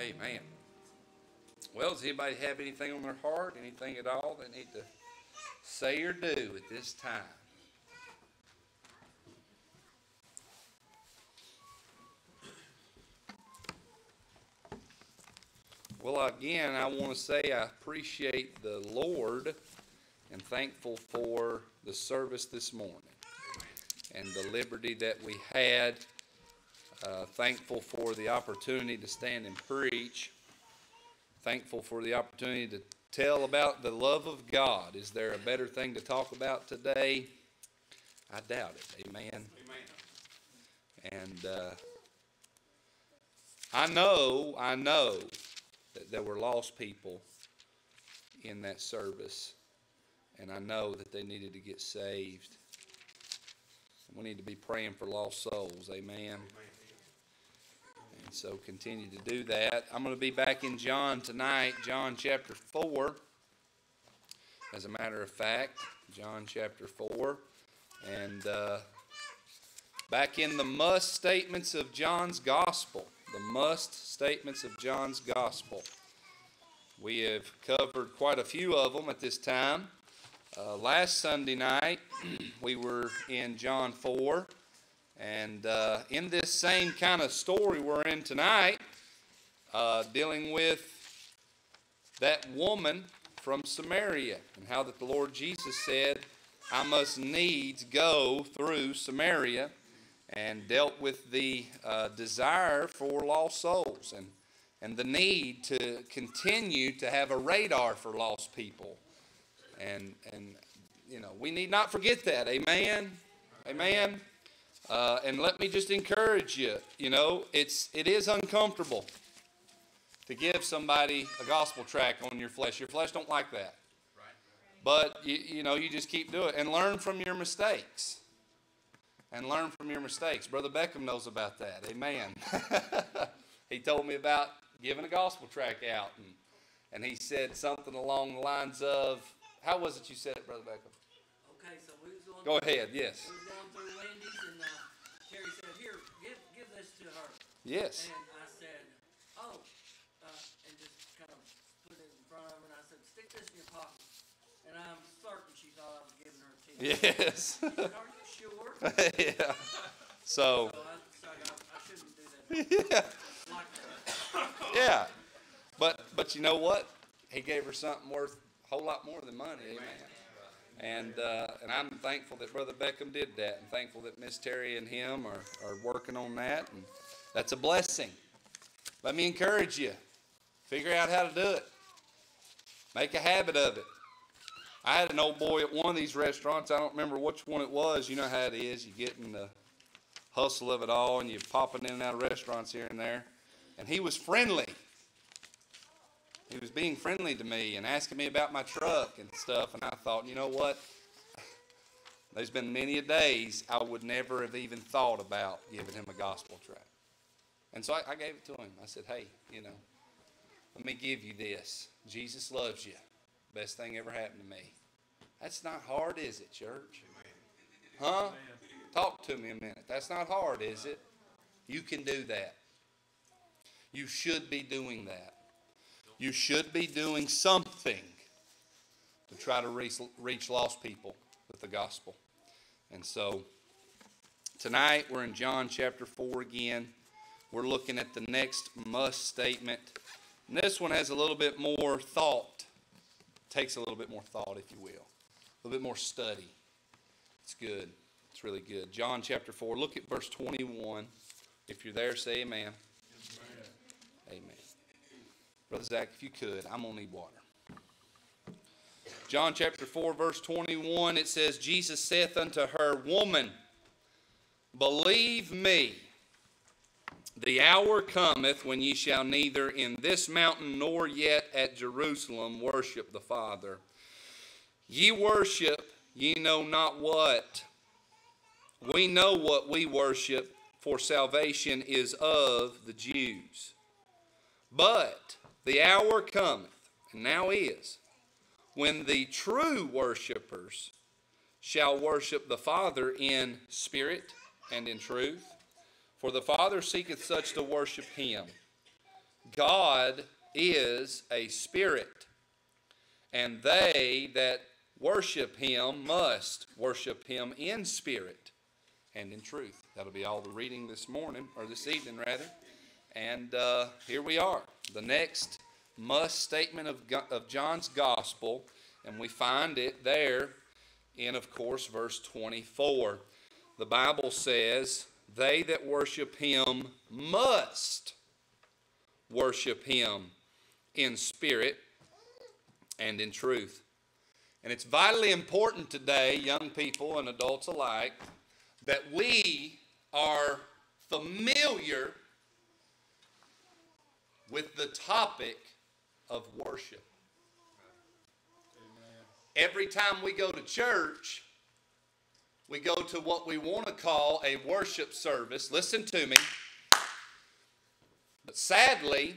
Amen. Well, does anybody have anything on their heart, anything at all they need to say or do at this time? Well, again, I want to say I appreciate the Lord and thankful for the service this morning and the liberty that we had. Uh, thankful for the opportunity to stand and preach. Thankful for the opportunity to tell about the love of God. Is there a better thing to talk about today? I doubt it. Amen. Amen. And uh, I know, I know that there were lost people in that service. And I know that they needed to get saved. We need to be praying for lost souls. Amen. And so continue to do that. I'm going to be back in John tonight, John chapter 4. As a matter of fact, John chapter 4. And uh, back in the must statements of John's gospel. The must statements of John's gospel. We have covered quite a few of them at this time. Uh, last Sunday night, we were in John 4, and uh, in this same kind of story we're in tonight, uh, dealing with that woman from Samaria, and how that the Lord Jesus said, I must needs go through Samaria, and dealt with the uh, desire for lost souls and, and the need to continue to have a radar for lost people and, and you know, we need not forget that. Amen. Amen. Uh, and let me just encourage you. You know, it's it is uncomfortable to give somebody a gospel tract on your flesh. Your flesh don't like that. But you, you know, you just keep doing it and learn from your mistakes. And learn from your mistakes. Brother Beckham knows about that. Amen. he told me about giving a gospel tract out, and and he said something along the lines of, how was it you said it, Brother Beckham? Okay, so we was going. Go ahead, yes. We was going through Wendy's and uh, Terry said, "Here, give give this to her." Yes. And I said, "Oh," uh, and just kind of put it in front of her, and I said, "Stick this in your pocket." And I'm certain she thought I was giving her a tip. Yes. Said, "Are you sure?" yeah. So, So I decided I, I shouldn't do that. yeah. Like. Yeah. But but you know what? He gave her something worth a whole lot more than money. Amen. And uh, and I'm thankful that Brother Beckham did that, and thankful that Miss Terry and him are, are working on that, and that's a blessing. Let me encourage you. Figure out how to do it. Make a habit of it. I had an old boy at one of these restaurants. I don't remember which one it was. You know how it is. You get in the hustle of it all, and you're popping in and out of restaurants here and there. And he was friendly. He was being friendly to me and asking me about my truck and stuff. And I thought, you know what? There's been many a days I would never have even thought about giving him a gospel tract. And so I, I gave it to him. I said, hey, you know, let me give you this. Jesus loves you. Best thing ever happened to me. That's not hard, is it, church? Huh? Talk to me a minute. That's not hard, is it? You can do that. You should be doing that. You should be doing something to try to reach, reach lost people with the gospel. And so tonight we're in John chapter 4 again. We're looking at the next must statement. And this one has a little bit more thought. Takes a little bit more thought, if you will. A little bit more study. It's good. It's really good. John chapter 4. Look at verse 21. If you're there, say amen. Amen. Brother Zach, if you could, I'm going to need water. John chapter 4, verse 21, it says, Jesus saith unto her, Woman, believe me, the hour cometh when ye shall neither in this mountain nor yet at Jerusalem worship the Father. Ye worship, ye know not what. We know what we worship, for salvation is of the Jews. But the hour cometh, and now is, when the true worshipers shall worship the Father in spirit and in truth. For the Father seeketh such to worship him. God is a spirit, and they that worship him must worship him in spirit and in truth. That'll be all the reading this morning, or this evening, rather. And uh, here we are. The next must statement of, of John's gospel, and we find it there in, of course, verse 24. The Bible says, They that worship him must worship him in spirit and in truth. And it's vitally important today, young people and adults alike, that we are familiar with the topic of worship. Every time we go to church, we go to what we want to call a worship service. Listen to me. But sadly,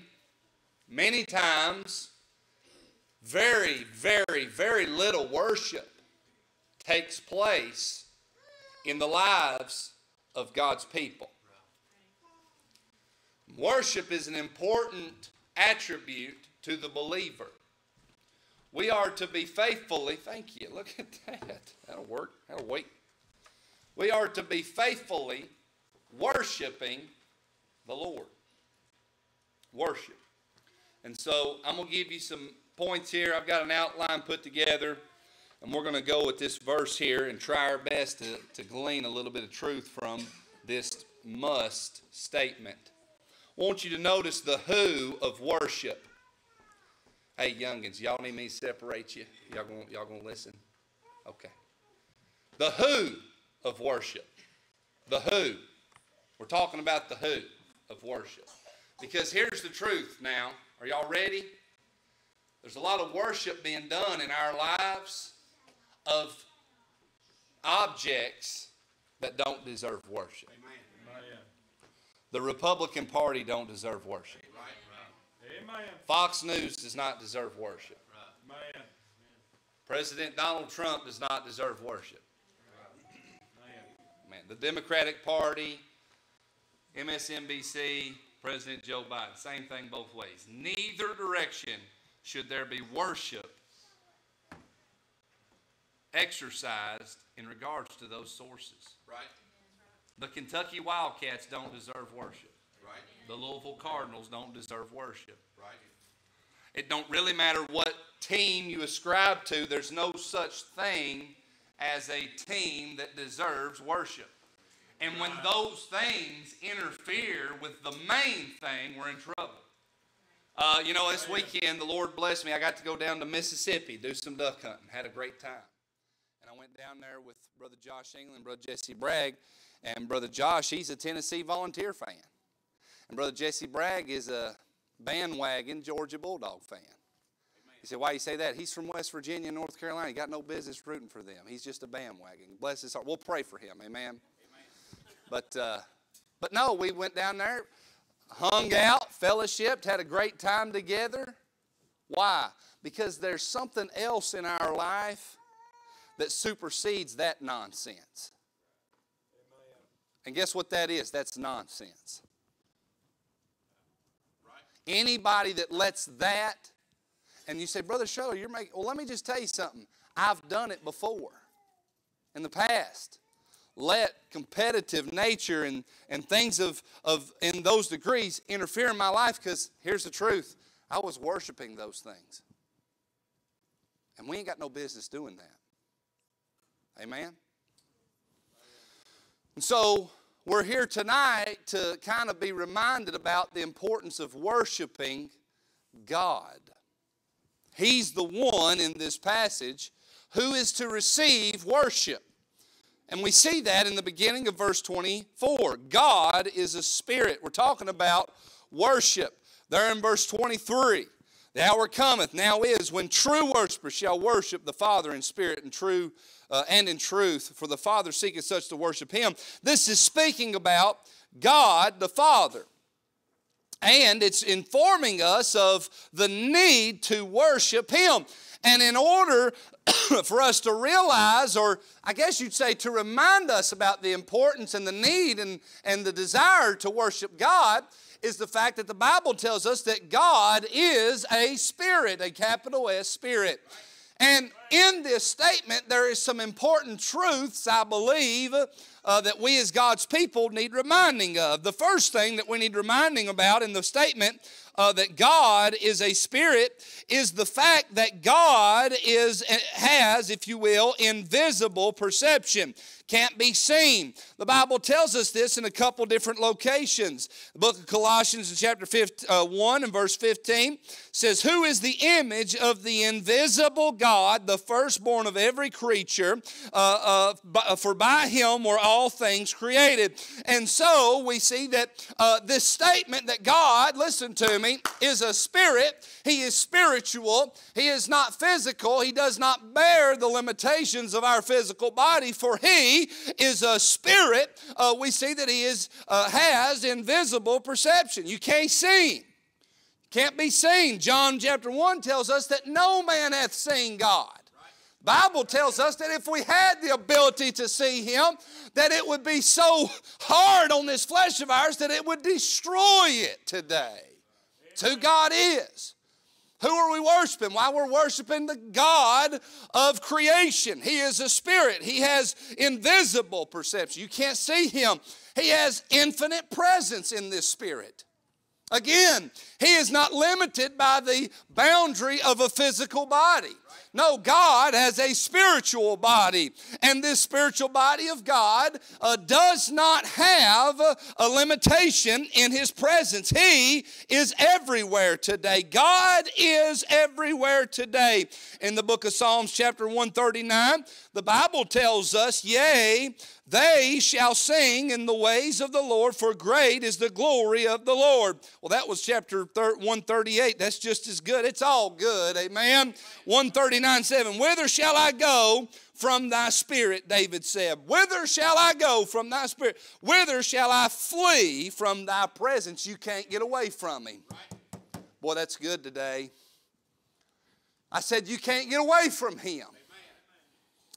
many times, very, very, very little worship takes place in the lives of God's people. Worship is an important attribute to the believer. We are to be faithfully, thank you, look at that. That'll work, that'll wait. We are to be faithfully worshiping the Lord worship. And so I'm going to give you some points here. I've got an outline put together, and we're going to go with this verse here and try our best to, to glean a little bit of truth from this must statement. I want you to notice the who of worship. Hey, youngins, y'all need me to separate you? Y'all going y'all gonna listen? Okay. The who of worship. The who. We're talking about the who of worship. Because here's the truth now. Are y'all ready? There's a lot of worship being done in our lives of objects that don't deserve worship. Amen. The Republican Party don't deserve worship. Amen. Fox News does not deserve worship. Amen. President Donald Trump does not deserve worship. Man, the Democratic Party, MSNBC, President Joe Biden. Same thing both ways. Neither direction should there be worship exercised in regards to those sources. Right. The Kentucky Wildcats don't deserve worship. Right. The Louisville Cardinals don't deserve worship. Right. It don't really matter what team you ascribe to. There's no such thing as a team that deserves worship. And when those things interfere with the main thing, we're in trouble. Uh, you know, this weekend, the Lord blessed me. I got to go down to Mississippi, do some duck hunting. Had a great time. And I went down there with Brother Josh England, Brother Jesse Bragg. And Brother Josh, he's a Tennessee volunteer fan. And Brother Jesse Bragg is a bandwagon Georgia Bulldog fan. He said, Why you say that? He's from West Virginia, North Carolina. He got no business rooting for them. He's just a bandwagon. Bless his heart. We'll pray for him. Amen. But, uh, but no, we went down there, hung out, fellowshipped, had a great time together. Why? Because there's something else in our life that supersedes that nonsense. And guess what that is? That's nonsense. Anybody that lets that, and you say, Brother Show, you're making, well, let me just tell you something. I've done it before in the past let competitive nature and, and things of, of in those degrees interfere in my life because here's the truth I was worshiping those things. And we ain't got no business doing that. Amen? And so we're here tonight to kind of be reminded about the importance of worshiping God. He's the one in this passage who is to receive worship. And we see that in the beginning of verse 24. God is a spirit. We're talking about worship. There in verse 23. The hour cometh, now is, when true worshipers shall worship the Father in spirit and true uh, and in truth, for the Father seeketh such to worship him. This is speaking about God the Father. And it's informing us of the need to worship him. And in order for us to realize, or I guess you'd say to remind us about the importance and the need and, and the desire to worship God, is the fact that the Bible tells us that God is a spirit, a capital S spirit. And in this statement, there is some important truths, I believe, uh, that we as God's people need reminding of. The first thing that we need reminding about in the statement uh, that God is a spirit is the fact that God is has, if you will, invisible perception can't be seen. The Bible tells us this in a couple different locations. The book of Colossians chapter 15, uh, 1 and verse 15 says, Who is the image of the invisible God, the firstborn of every creature? Uh, uh, for by him were all things created. And so we see that uh, this statement that God, listen to me, is a spirit. He is spiritual. He is not physical. He does not bear the limitations of our physical body, for he is a spirit, uh, we see that he is, uh, has invisible perception. You can't see him. Can't be seen. John chapter 1 tells us that no man hath seen God. Bible tells us that if we had the ability to see him, that it would be so hard on this flesh of ours that it would destroy it today. It's who God is. Who are we worshiping? Why we're worshiping the God of creation. He is a spirit. He has invisible perception. You can't see him. He has infinite presence in this spirit. Again, he is not limited by the boundary of a physical body. No, God has a spiritual body, and this spiritual body of God uh, does not have a limitation in His presence. He is everywhere today. God is everywhere today. In the book of Psalms, chapter 139, the Bible tells us, Yea, they shall sing in the ways of the Lord, for great is the glory of the Lord. Well, that was chapter 138. That's just as good. It's all good. Amen. 139 7. Whither shall I go from thy spirit? David said. Whither shall I go from thy spirit? Whither shall I flee from thy presence? You can't get away from him. Boy, that's good today. I said, You can't get away from him.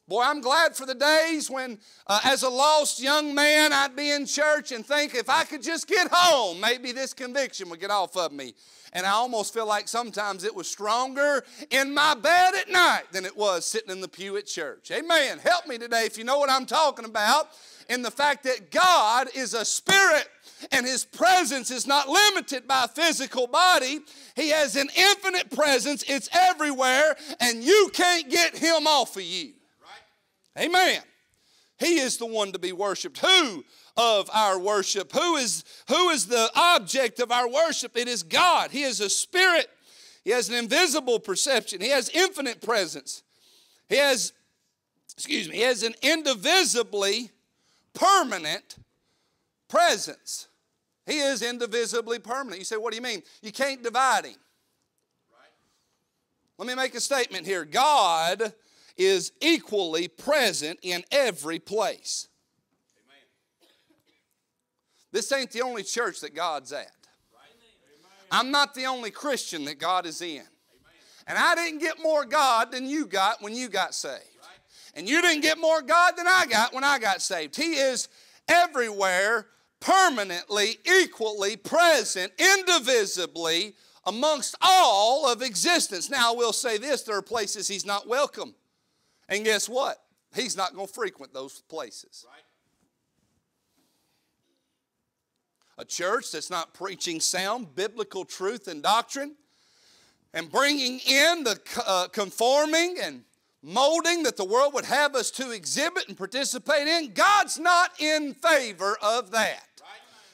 Boy, I'm glad for the days when, uh, as a lost young man, I'd be in church and think if I could just get home, maybe this conviction would get off of me. And I almost feel like sometimes it was stronger in my bed at night than it was sitting in the pew at church. Amen. Help me today if you know what I'm talking about in the fact that God is a spirit and his presence is not limited by a physical body. He has an infinite presence, it's everywhere, and you can't get him off of you. Amen. He is the one to be worshiped. Who of our worship? Who is, who is the object of our worship? It is God. He is a spirit. He has an invisible perception. He has infinite presence. He has, excuse me, he has an indivisibly permanent presence. He is indivisibly permanent. You say, what do you mean? You can't divide him. Let me make a statement here. God is equally present in every place. Amen. This ain't the only church that God's at. I'm not the only Christian that God is in. And I didn't get more God than you got when you got saved. And you didn't get more God than I got when I got saved. He is everywhere, permanently, equally present, indivisibly amongst all of existence. Now, I will say this there are places He's not welcome. And guess what? He's not going to frequent those places. Right. A church that's not preaching sound biblical truth and doctrine and bringing in the uh, conforming and molding that the world would have us to exhibit and participate in, God's not in favor of that.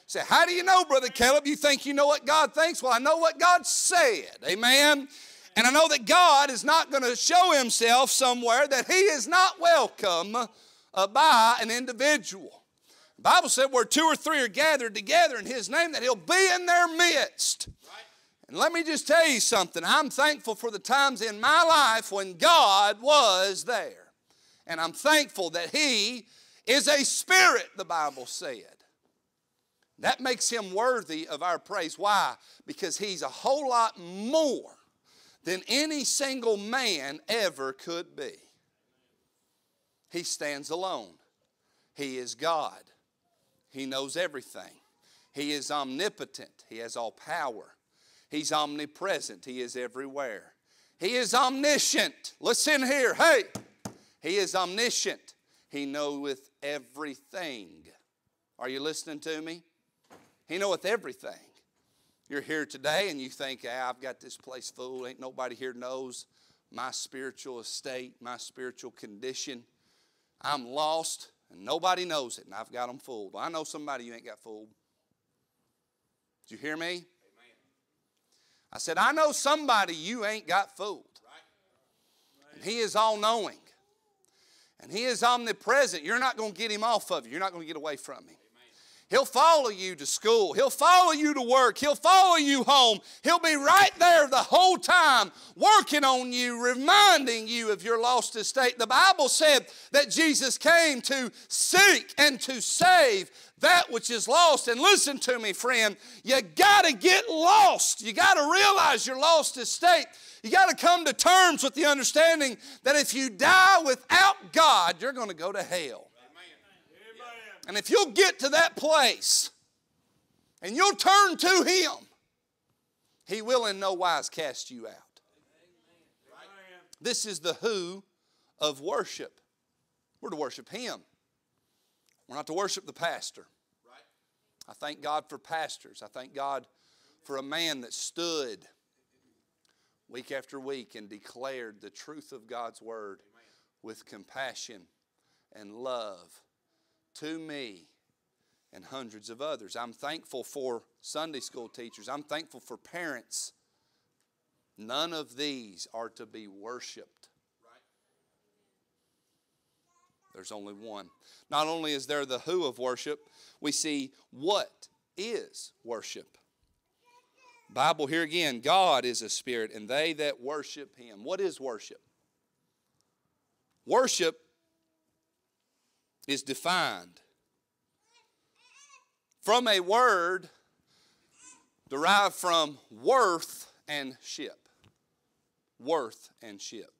Say, how do you know, Brother Caleb? You think you know what God thinks? Well, I know what God said. Amen. And I know that God is not going to show himself somewhere that he is not welcome uh, by an individual. The Bible said where two or three are gathered together in his name that he'll be in their midst. And let me just tell you something. I'm thankful for the times in my life when God was there. And I'm thankful that he is a spirit, the Bible said. That makes him worthy of our praise. Why? Because he's a whole lot more than any single man ever could be. He stands alone. He is God. He knows everything. He is omnipotent. He has all power. He's omnipresent. He is everywhere. He is omniscient. Listen here. Hey, He is omniscient. He knoweth everything. Are you listening to me? He knoweth everything. You're here today and you think, ah, I've got this place full. Ain't nobody here knows my spiritual estate, my spiritual condition. I'm lost and nobody knows it, and I've got them fooled. Well, I know somebody you ain't got fooled. Did you hear me? Amen. I said, I know somebody you ain't got fooled. Right. And he is all knowing. And he is omnipresent. You're not going to get him off of you. You're not going to get away from him. He'll follow you to school. He'll follow you to work. He'll follow you home. He'll be right there the whole time working on you, reminding you of your lost estate. The Bible said that Jesus came to seek and to save that which is lost. And listen to me, friend, you got to get lost. You got to realize your lost estate. You got to come to terms with the understanding that if you die without God, you're going to go to hell. And if you'll get to that place and you'll turn to Him, He will in no wise cast you out. This is the who of worship. We're to worship Him. We're not to worship the pastor. I thank God for pastors. I thank God for a man that stood week after week and declared the truth of God's word with compassion and love to me and hundreds of others. I'm thankful for Sunday school teachers. I'm thankful for parents. None of these are to be worshiped. There's only one. Not only is there the who of worship, we see what is worship. Bible here again, God is a spirit, and they that worship him. What is worship? Worship is defined from a word derived from worth and ship. Worth and ship.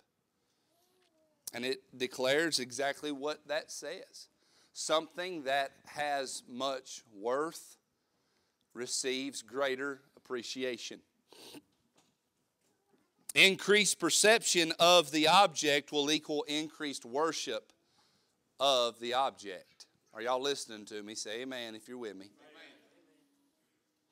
And it declares exactly what that says. Something that has much worth receives greater appreciation. Increased perception of the object will equal increased worship of the object. Are y'all listening to me? Say amen if you're with me. Amen.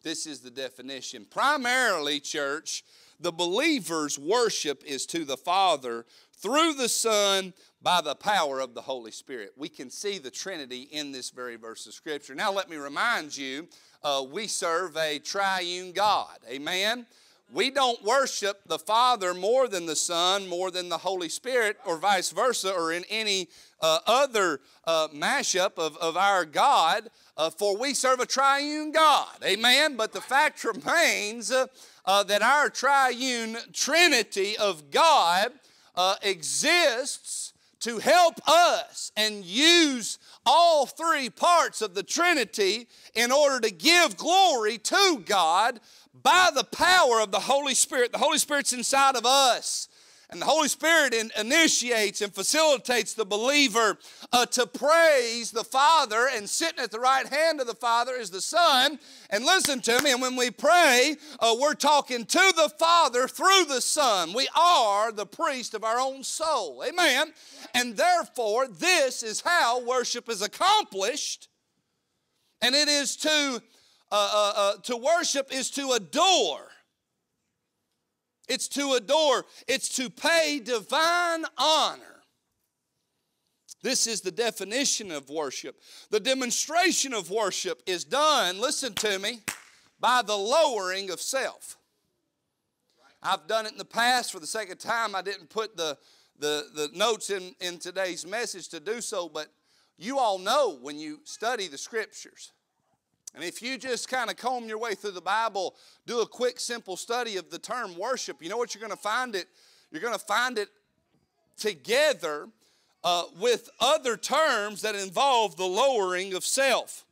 This is the definition. Primarily, church, the believer's worship is to the Father through the Son by the power of the Holy Spirit. We can see the Trinity in this very verse of Scripture. Now, let me remind you uh, we serve a triune God. Amen we don't worship the Father more than the Son, more than the Holy Spirit, or vice versa, or in any uh, other uh, mashup of, of our God, uh, for we serve a triune God. Amen? But the fact remains uh, uh, that our triune Trinity of God uh, exists to help us and use all three parts of the Trinity in order to give glory to God by the power of the Holy Spirit. The Holy Spirit's inside of us. And the Holy Spirit in, initiates and facilitates the believer uh, to praise the Father, and sitting at the right hand of the Father is the Son. And listen to me, and when we pray, uh, we're talking to the Father through the Son. We are the priest of our own soul. Amen. And therefore, this is how worship is accomplished, and it is to uh, uh, uh, to worship is to adore. It's to adore, it's to pay divine honor. This is the definition of worship. The demonstration of worship is done, listen to me, by the lowering of self. I've done it in the past. For the second time, I didn't put the, the, the notes in, in today's message to do so, but you all know when you study the scriptures and if you just kind of comb your way through the Bible, do a quick, simple study of the term worship, you know what you're going to find it? You're going to find it together uh, with other terms that involve the lowering of self.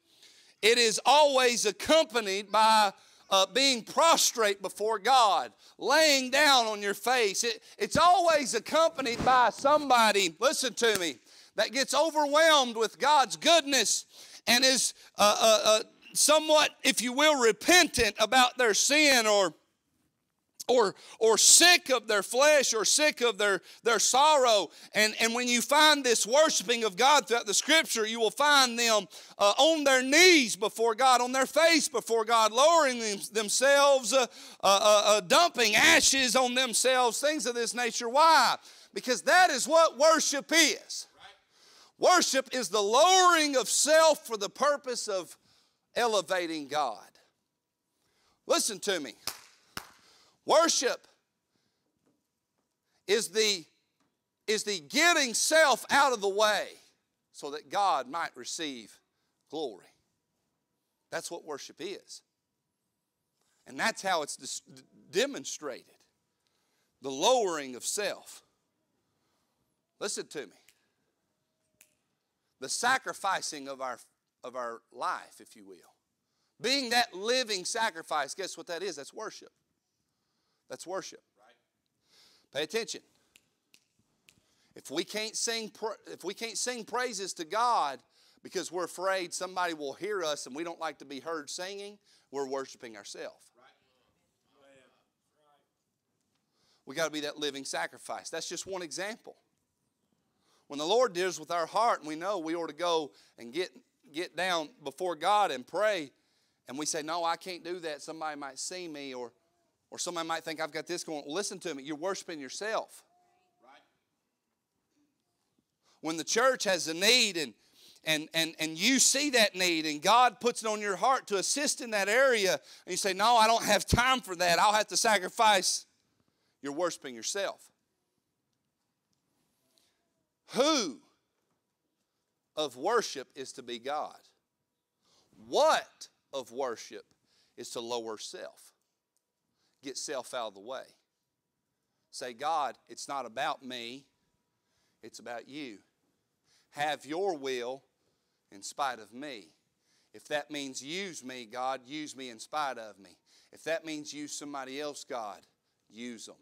It is always accompanied by uh, being prostrate before God, laying down on your face. It, it's always accompanied by somebody, listen to me, that gets overwhelmed with God's goodness and is uh, uh, uh somewhat, if you will, repentant about their sin or or, or sick of their flesh or sick of their, their sorrow. And, and when you find this worshiping of God throughout the scripture, you will find them uh, on their knees before God, on their face before God, lowering them, themselves, uh, uh, uh, uh dumping ashes on themselves, things of this nature. Why? Because that is what worship is. Worship is the lowering of self for the purpose of elevating God. Listen to me. Worship is the, is the getting self out of the way so that God might receive glory. That's what worship is. And that's how it's demonstrated the lowering of self. Listen to me. The sacrificing of our, of our life, if you will. Being that living sacrifice, guess what that is? That's worship. That's worship. Pay attention. If we can't sing, if we can't sing praises to God because we're afraid somebody will hear us and we don't like to be heard singing, we're worshiping ourselves. We got to be that living sacrifice. That's just one example. When the Lord deals with our heart and we know we ought to go and get, get down before God and pray, and we say, No, I can't do that. Somebody might see me, or or somebody might think, I've got this going. Listen to me, you're worshiping yourself. When the church has a need and and, and, and you see that need and God puts it on your heart to assist in that area, and you say, No, I don't have time for that. I'll have to sacrifice. You're worshiping yourself. Who of worship is to be God? What of worship is to lower self? get self out of the way. Say, God, it's not about me, it's about you. Have your will in spite of me. If that means use me, God, use me in spite of me. If that means use somebody else, God, use them.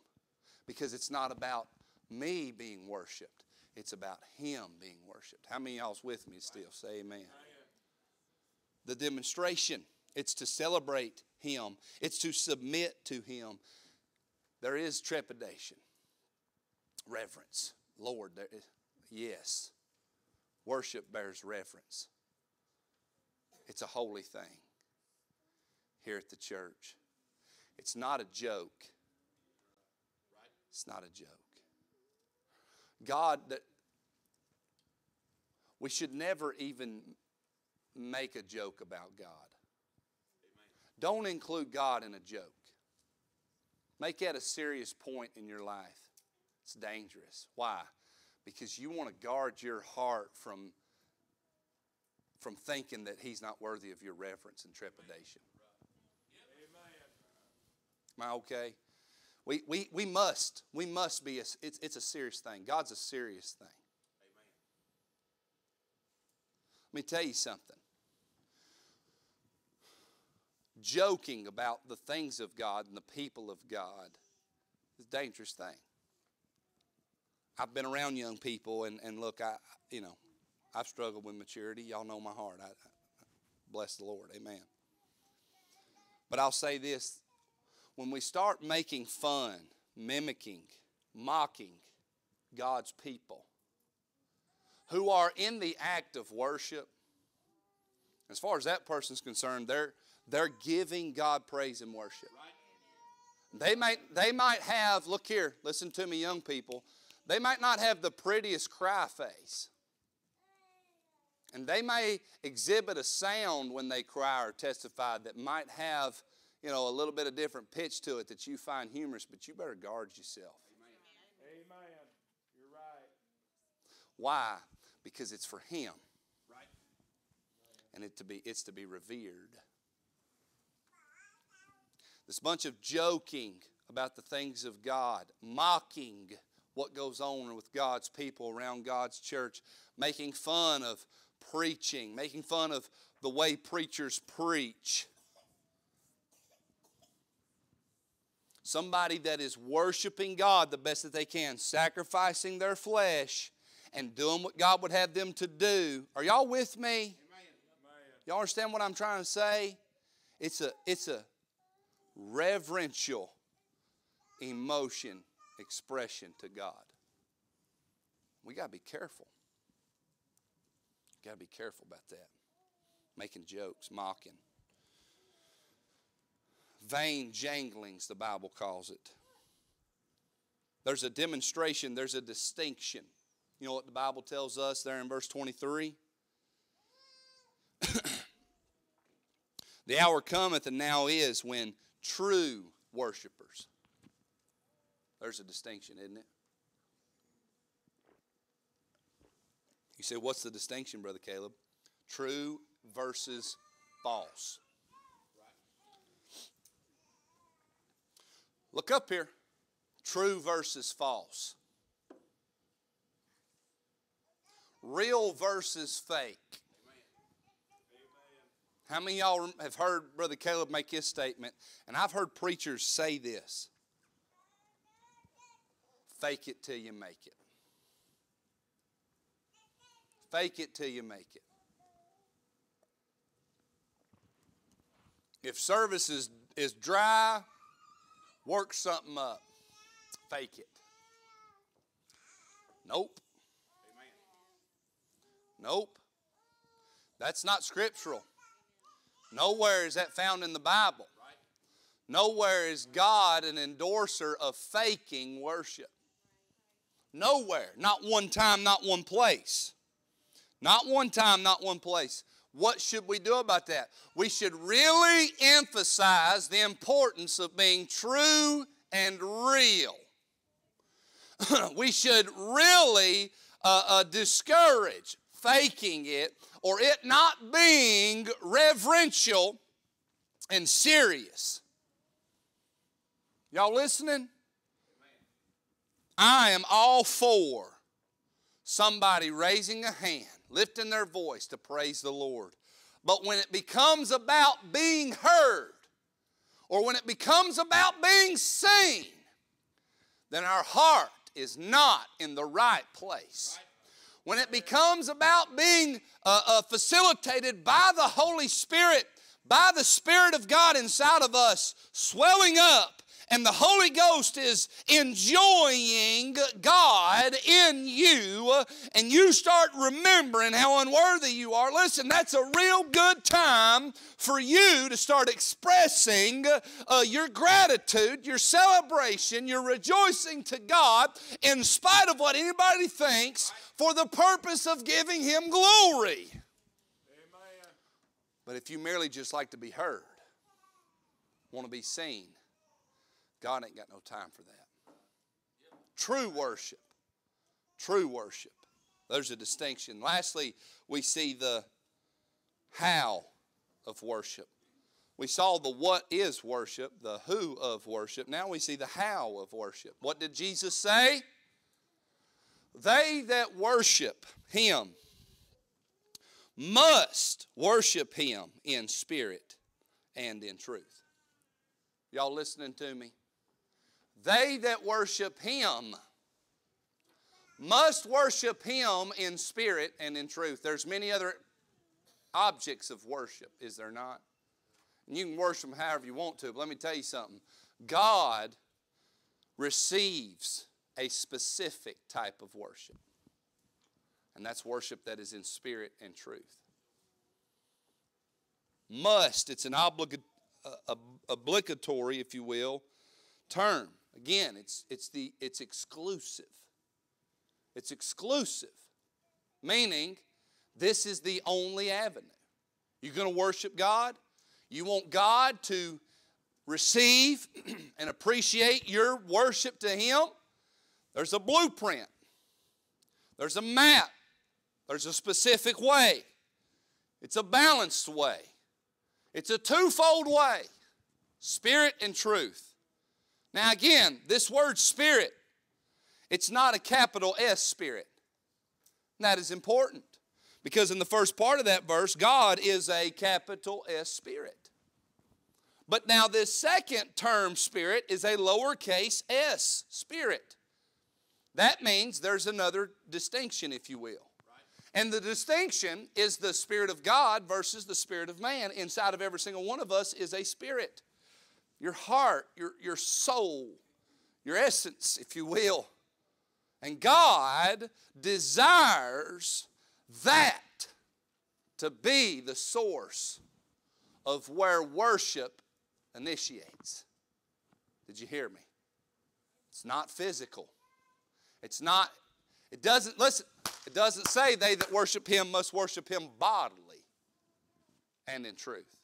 Because it's not about me being worshiped, it's about Him being worshiped. How many y'all's with me still? Say amen. The demonstration, it's to celebrate him, it's to submit to Him. There is trepidation, reverence. Lord, there is, yes. Worship bears reverence. It's a holy thing here at the church. It's not a joke. It's not a joke. God, that we should never even make a joke about God. Don't include God in a joke. Make that a serious point in your life. It's dangerous. Why? Because you want to guard your heart from, from thinking that He's not worthy of your reverence and trepidation. Am I okay? We, we, we must, we must be, a, it's, it's a serious thing. God's a serious thing. Let me tell you something joking about the things of God and the people of God is a dangerous thing. I've been around young people, and, and look, I, you know, I've struggled with maturity. Y'all know my heart. I, I bless the Lord. Amen. But I'll say this when we start making fun, mimicking, mocking God's people who are in the act of worship, as far as that person's concerned, they're, they're giving God praise and worship. They might, they might have, look here, listen to me, young people. They might not have the prettiest cry face. And they may exhibit a sound when they cry or testify that might have, you know, a little bit of different pitch to it that you find humorous, but you better guard yourself. Amen. Amen. You're right. Why? Because it's for Him. Right. And it to be, it's to be revered. This bunch of joking about the things of God, mocking what goes on with God's people around God's church, making fun of preaching, making fun of the way preachers preach. Somebody that is worshiping God the best that they can, sacrificing their flesh and doing what God would have them to do. Are y'all with me? Y'all understand what I'm trying to say? It's a it's a reverential emotion expression to God. We got to be careful. Got to be careful about that. Making jokes, mocking. Vain janglings, the Bible calls it. There's a demonstration, there's a distinction. You know what the Bible tells us there in verse 23? the hour cometh and now is when true worshipers. There's a distinction, isn't it? You say, what's the distinction, Brother Caleb? True versus false. Look up here. True versus false. Real versus fake. How many y'all have heard Brother Caleb make his statement? And I've heard preachers say this fake it till you make it. Fake it till you make it. If service is, is dry, work something up. Fake it. Nope. Nope. That's not scriptural. Nowhere is that found in the Bible. Nowhere is God an endorser of faking worship. Nowhere. Not one time, not one place. Not one time, not one place. What should we do about that? We should really emphasize the importance of being true and real. we should really uh, uh, discourage faking it or it not being reverential and serious. Y'all listening? I am all for somebody raising a hand, lifting their voice to praise the Lord. But when it becomes about being heard, or when it becomes about being seen, then our heart is not in the right place. When it becomes about being uh, uh, facilitated by the Holy Spirit, by the Spirit of God inside of us, swelling up and the Holy Ghost is enjoying God in you, and you start remembering how unworthy you are, listen, that's a real good time for you to start expressing uh, your gratitude, your celebration, your rejoicing to God in spite of what anybody thinks for the purpose of giving Him glory. Amen. But if you merely just like to be heard, want to be seen, God ain't got no time for that. True worship. True worship. There's a distinction. Lastly, we see the how of worship. We saw the what is worship, the who of worship. Now we see the how of worship. What did Jesus say? They that worship him must worship him in spirit and in truth. Y'all listening to me? They that worship him must worship him in spirit and in truth. There's many other objects of worship, is there not? And you can worship them however you want to, but let me tell you something. God receives a specific type of worship. And that's worship that is in spirit and truth. Must, it's an obliga- uh, obligatory, if you will, term. Again, it's, it's, the, it's exclusive. It's exclusive, meaning this is the only avenue. You're going to worship God. You want God to receive and appreciate your worship to Him. There's a blueprint, there's a map, there's a specific way. It's a balanced way, it's a twofold way spirit and truth. Now, again, this word spirit, it's not a capital S spirit. That is important because in the first part of that verse, God is a capital S spirit. But now, this second term, spirit, is a lowercase s spirit. That means there's another distinction, if you will. And the distinction is the Spirit of God versus the Spirit of man. Inside of every single one of us is a spirit. Your heart, your, your soul, your essence, if you will. And God desires that to be the source of where worship initiates. Did you hear me? It's not physical. It's not, it doesn't, listen, it doesn't say they that worship him must worship him bodily and in truth.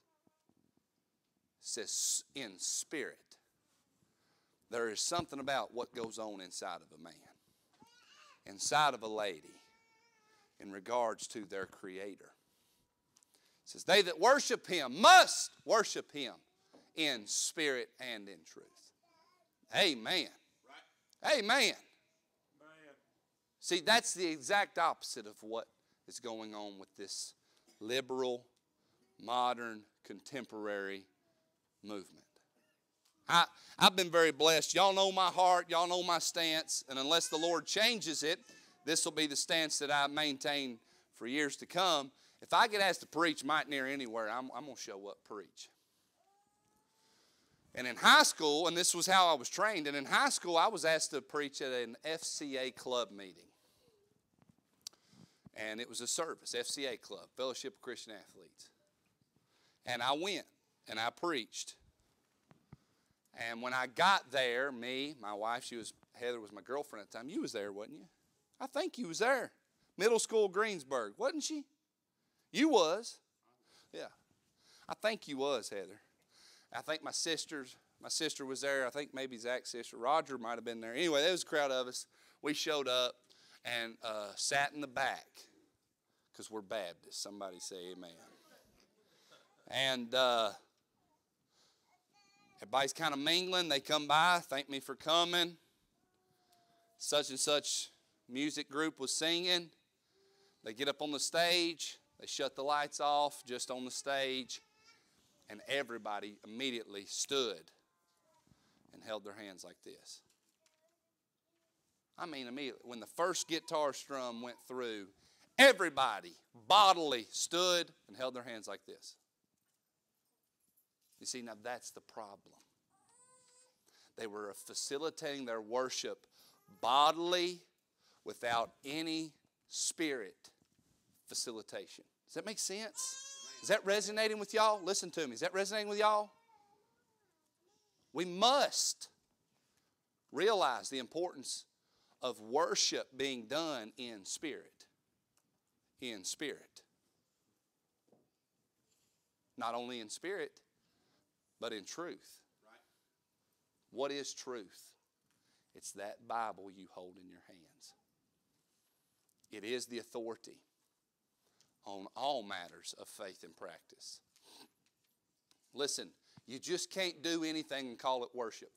Says in spirit. There is something about what goes on inside of a man, inside of a lady, in regards to their creator. It says, They that worship him must worship him in spirit and in truth. Amen. Amen. See, that's the exact opposite of what is going on with this liberal, modern, contemporary movement. I, I've been very blessed. Y'all know my heart, y'all know my stance, and unless the Lord changes it, this will be the stance that I maintain for years to come. If I get asked to preach might near anywhere, I'm, I'm going to show up preach. And in high school, and this was how I was trained, and in high school, I was asked to preach at an FCA club meeting. And it was a service, FCA club, Fellowship of Christian Athletes. And I went and I preached. And when I got there, me, my wife, she was Heather was my girlfriend at the time. You was there, wasn't you? I think you was there. Middle school Greensburg, wasn't she? You was. Yeah. I think you was, Heather. I think my sisters, my sister was there. I think maybe Zach's sister, Roger, might have been there. Anyway, there was a crowd of us. We showed up and uh, sat in the back because we're Baptists. Somebody say amen. And uh, everybody's kind of mingling. They come by, thank me for coming. Such and such music group was singing. They get up on the stage. They shut the lights off just on the stage and everybody immediately stood and held their hands like this. I mean, immediately, when the first guitar strum went through, everybody bodily stood and held their hands like this. You see, now that's the problem. They were facilitating their worship bodily without any spirit facilitation. Does that make sense? Is that resonating with y'all? Listen to me. Is that resonating with y'all? We must realize the importance of worship being done in spirit. In spirit. Not only in spirit, but in truth. What is truth? It's that Bible you hold in your hands. It is the authority on all matters of faith and practice. Listen, you just can't do anything and call it worship.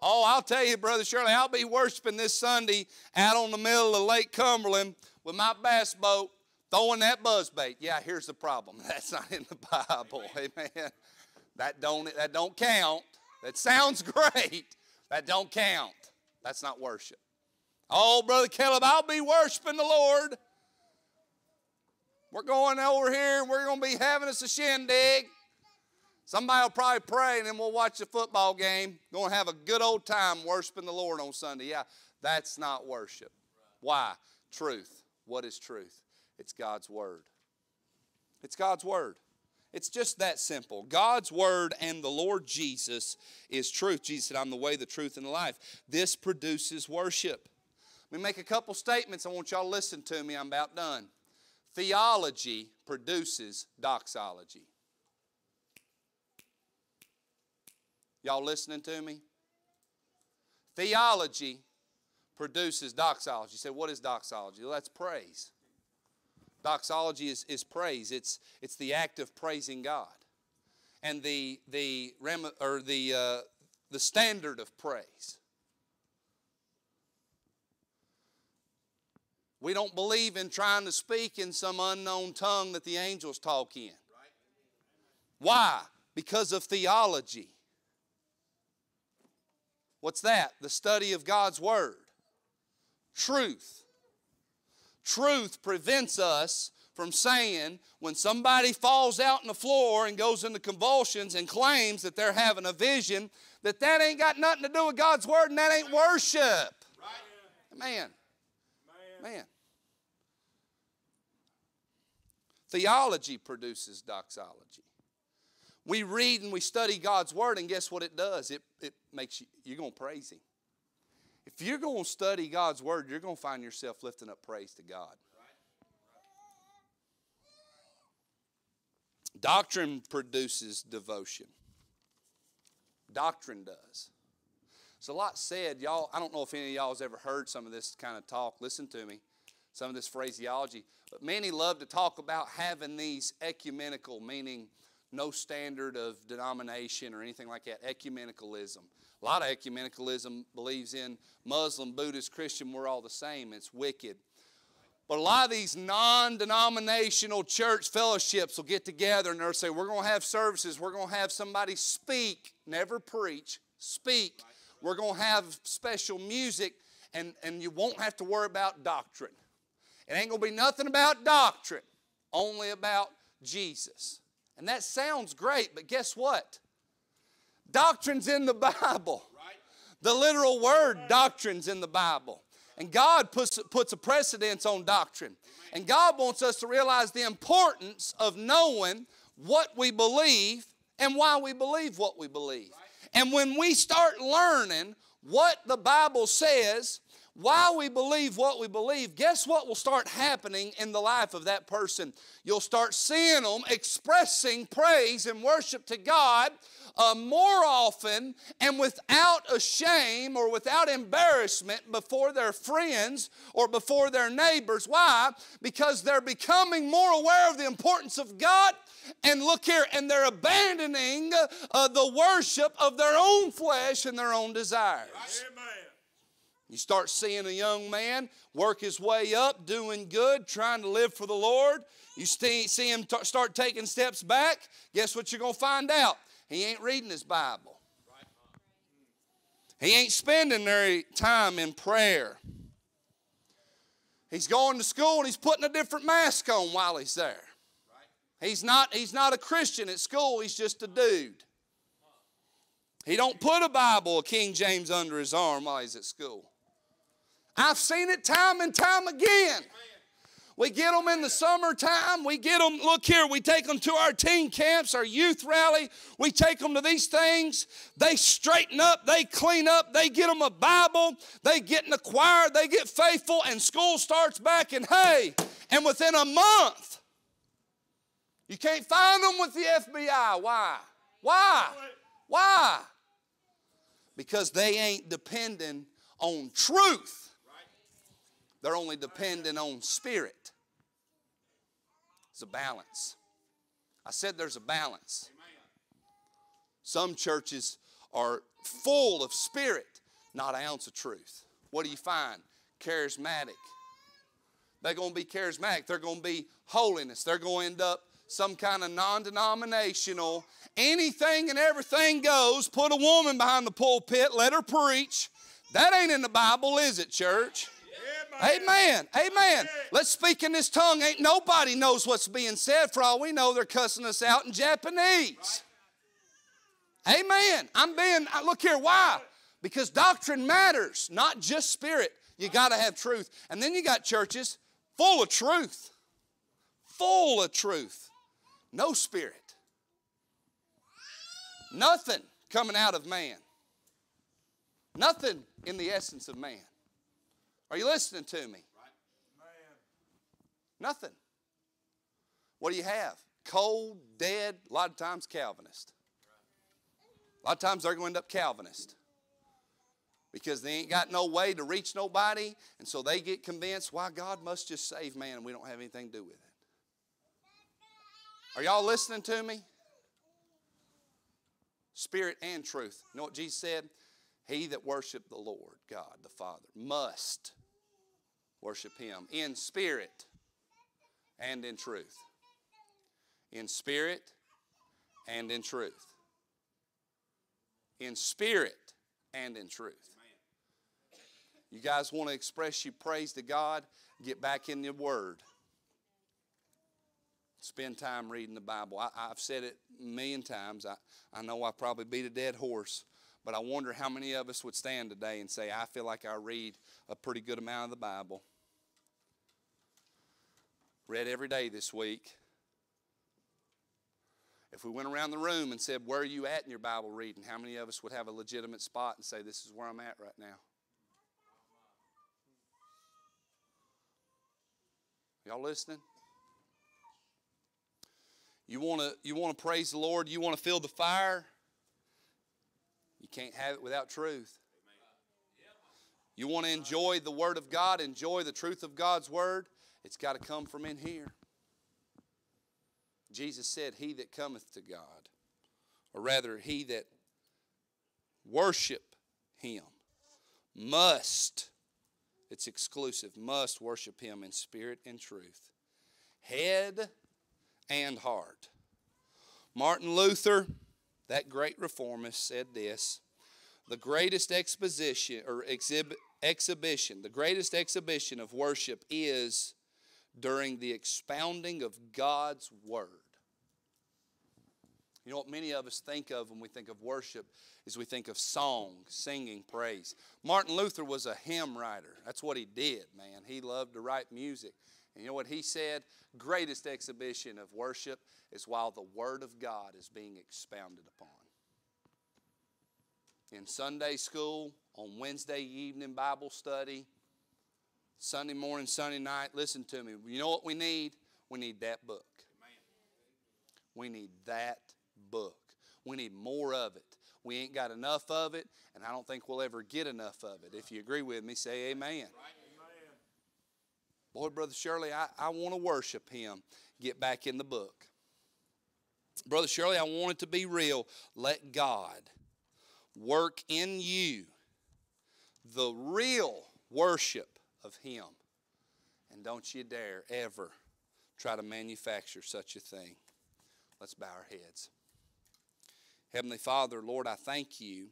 Oh, I'll tell you, Brother Shirley, I'll be worshiping this Sunday out on the middle of Lake Cumberland with my bass boat throwing that buzz bait. Yeah, here's the problem. That's not in the Bible. Amen. That don't that don't count. That sounds great. That don't count. That's not worship. Oh, Brother Caleb, I'll be worshiping the Lord. We're going over here and we're going to be having us a shindig. Somebody will probably pray and then we'll watch the football game. Going to have a good old time worshiping the Lord on Sunday. Yeah, that's not worship. Why? Truth. What is truth? It's God's Word. It's God's Word. It's just that simple. God's Word and the Lord Jesus is truth. Jesus said, I'm the way, the truth, and the life. This produces worship. Let me make a couple statements. I want y'all to listen to me. I'm about done. Theology produces doxology. Y'all listening to me? Theology produces doxology. You say, what is doxology? Well, that's praise. Doxology is, is praise. It's, it's the act of praising God. And the, the, or the, uh, the standard of praise We don't believe in trying to speak in some unknown tongue that the angels talk in. Why? Because of theology. What's that? The study of God's Word. truth. Truth prevents us from saying when somebody falls out on the floor and goes into convulsions and claims that they're having a vision, that that ain't got nothing to do with God's word and that ain't worship. Right. Man, Man. man. Theology produces doxology. We read and we study God's word, and guess what it does? It, it makes you, you're going to praise Him. If you're going to study God's word, you're going to find yourself lifting up praise to God. Doctrine produces devotion. Doctrine does. It's a lot said, y'all. I don't know if any of y'all has ever heard some of this kind of talk. Listen to me, some of this phraseology. But many love to talk about having these ecumenical, meaning no standard of denomination or anything like that. Ecumenicalism. A lot of ecumenicalism believes in Muslim, Buddhist, Christian, we're all the same. It's wicked. But a lot of these non denominational church fellowships will get together and they'll say, We're going to have services. We're going to have somebody speak, never preach, speak. We're going to have special music, and, and you won't have to worry about doctrine. It ain't going to be nothing about doctrine, only about Jesus. And that sounds great, but guess what? Doctrine's in the Bible. The literal word doctrine's in the Bible. And God puts, puts a precedence on doctrine. And God wants us to realize the importance of knowing what we believe and why we believe what we believe. And when we start learning what the Bible says, why we believe what we believe, guess what will start happening in the life of that person? You'll start seeing them expressing praise and worship to God uh, more often and without a shame or without embarrassment before their friends or before their neighbors. Why? Because they're becoming more aware of the importance of God. And look here, and they're abandoning uh, the worship of their own flesh and their own desires. You start seeing a young man work his way up, doing good, trying to live for the Lord. You see him start taking steps back. Guess what you're going to find out? He ain't reading his Bible. He ain't spending their time in prayer. He's going to school and he's putting a different mask on while he's there. He's not, he's not a Christian at school, he's just a dude. He don't put a Bible, a King James under his arm while he's at school. I've seen it time and time again. We get them in the summertime. We get them, look here, we take them to our teen camps, our youth rally. We take them to these things. They straighten up, they clean up, they get them a Bible, they get in the choir, they get faithful, and school starts back. And hey, and within a month, you can't find them with the FBI. Why? Why? Why? Because they ain't depending on truth. They're only dependent on spirit. There's a balance. I said there's a balance. Some churches are full of spirit, not an ounce of truth. What do you find? Charismatic. They're going to be charismatic. They're going to be holiness. They're going to end up some kind of non denominational, anything and everything goes. Put a woman behind the pulpit, let her preach. That ain't in the Bible, is it, church? Amen. Amen. Let's speak in this tongue. Ain't nobody knows what's being said. For all we know, they're cussing us out in Japanese. Amen. I'm being, look here, why? Because doctrine matters, not just spirit. You got to have truth. And then you got churches full of truth, full of truth, no spirit. Nothing coming out of man, nothing in the essence of man. Are you listening to me? Nothing. What do you have? Cold, dead, a lot of times Calvinist. A lot of times they're going to end up Calvinist because they ain't got no way to reach nobody, and so they get convinced why God must just save man and we don't have anything to do with it. Are y'all listening to me? Spirit and truth. You know what Jesus said? He that worshiped the Lord God the Father must worship him in spirit and in truth. In spirit and in truth. In spirit and in truth. You guys want to express your praise to God? Get back in the Word. Spend time reading the Bible. I, have said it a million times. I, I know I probably beat a dead horse, but I wonder how many of us would stand today and say, I feel like I read a pretty good amount of the Bible. Read every day this week. If we went around the room and said, Where are you at in your Bible reading? How many of us would have a legitimate spot and say, This is where I'm at right now? Y'all listening? You want to you want to praise the Lord, you want to feel the fire? You can't have it without truth. You want to enjoy the word of God, enjoy the truth of God's word? It's got to come from in here. Jesus said, He that cometh to God, or rather, he that worship him, must, it's exclusive, must worship him in spirit and truth. Head and heart. Martin Luther, that great reformist, said this the greatest exposition or exhibit, exhibition, the greatest exhibition of worship is during the expounding of God's Word. You know what many of us think of when we think of worship is we think of song, singing, praise. Martin Luther was a hymn writer. That's what he did, man. He loved to write music. And you know what he said? Greatest exhibition of worship is while the Word of God is being expounded upon. In Sunday school, on Wednesday evening Bible study, Sunday morning, Sunday night, listen to me. You know what we need? We need that book. We need that book. We need more of it. We ain't got enough of it, and I don't think we'll ever get enough of it. If you agree with me, say amen. Boy, Brother Shirley, I, I want to worship him. Get back in the book. Brother Shirley, I want it to be real. Let God work in you the real worship of Him. And don't you dare ever try to manufacture such a thing. Let's bow our heads. Heavenly Father, Lord, I thank you